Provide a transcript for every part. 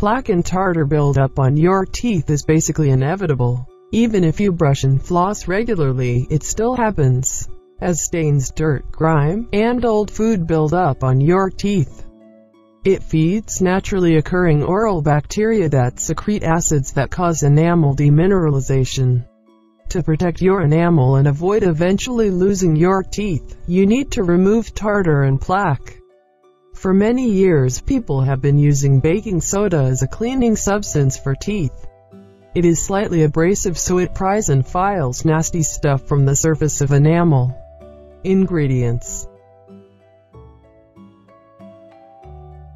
Plaque and tartar buildup on your teeth is basically inevitable. Even if you brush and floss regularly, it still happens. As stains, dirt, grime, and old food build up on your teeth. It feeds naturally occurring oral bacteria that secrete acids that cause enamel demineralization. To protect your enamel and avoid eventually losing your teeth, you need to remove tartar and plaque. For many years people have been using baking soda as a cleaning substance for teeth. It is slightly abrasive so it pries and files nasty stuff from the surface of enamel. Ingredients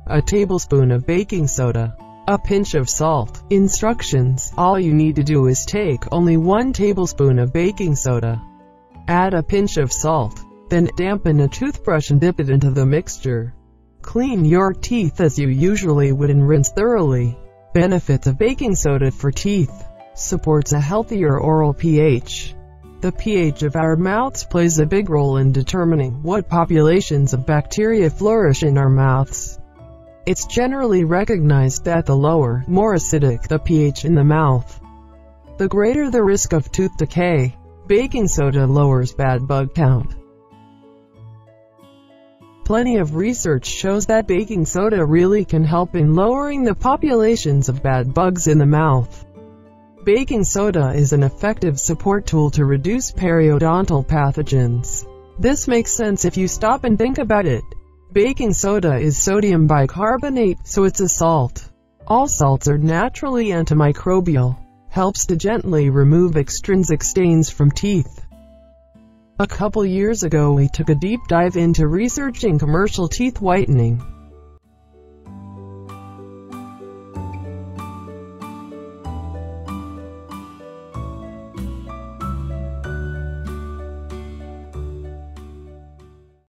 A tablespoon of baking soda. A pinch of salt. Instructions. All you need to do is take only one tablespoon of baking soda. Add a pinch of salt. Then dampen a toothbrush and dip it into the mixture. Clean your teeth as you usually would and rinse thoroughly. Benefits of baking soda for teeth. Supports a healthier oral pH. The pH of our mouths plays a big role in determining what populations of bacteria flourish in our mouths. It's generally recognized that the lower, more acidic the pH in the mouth, the greater the risk of tooth decay. Baking soda lowers bad bug count. Plenty of research shows that baking soda really can help in lowering the populations of bad bugs in the mouth. Baking soda is an effective support tool to reduce periodontal pathogens. This makes sense if you stop and think about it. Baking soda is sodium bicarbonate, so it's a salt. All salts are naturally antimicrobial. Helps to gently remove extrinsic stains from teeth. A couple years ago we took a deep dive into researching commercial teeth whitening.